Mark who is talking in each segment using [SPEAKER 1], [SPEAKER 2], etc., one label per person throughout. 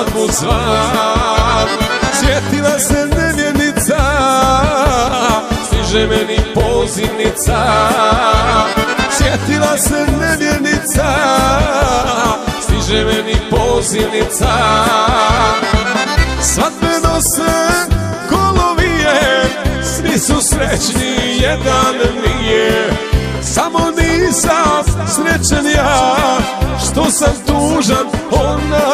[SPEAKER 1] slavu zvan. Sjetila se nevjenica Stiže meni pozivnica. Sjetila se nevjenica Stiže meni pozivnica. Svadbe nose kolovije Svi su srećni, jedan nije. Samo nisam srećen ja Što sam tužan, ona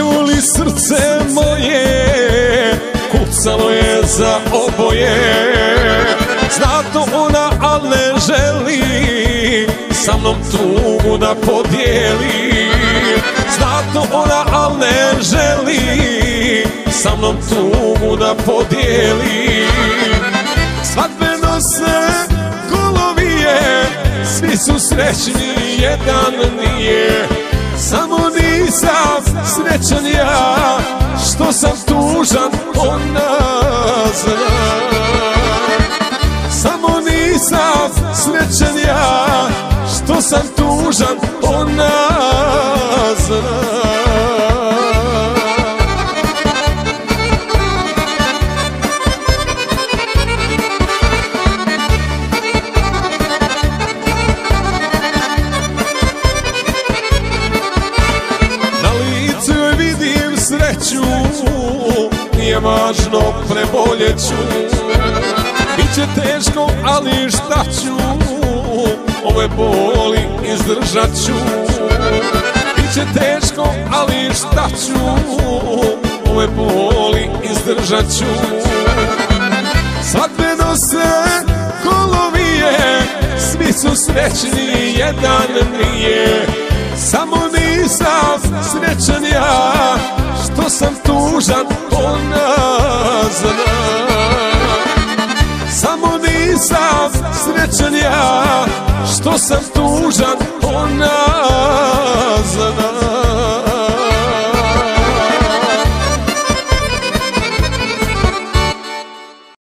[SPEAKER 1] Voli srce moje Kucalo je za oboje. Zna to ona, al ne želi Sa mnom tugu da podijeli. Zna to ona, al ne želi Sa mnom tugu da podijeli. Svadbe nose kolovije Svi su srećni, jedan nije samo nisam srećan ja Što sam tužan ona zna Samo nisam srećan ja Što sam tužan ona zna Nije važno preboljeću Biće teško, ali šta ću? Ove boli izdržat ću. Biće teško, ali šta ću? Ove boli izdržat ću. Svadbe nose kolovije Svi su srećni, jedan nije što sam tužan.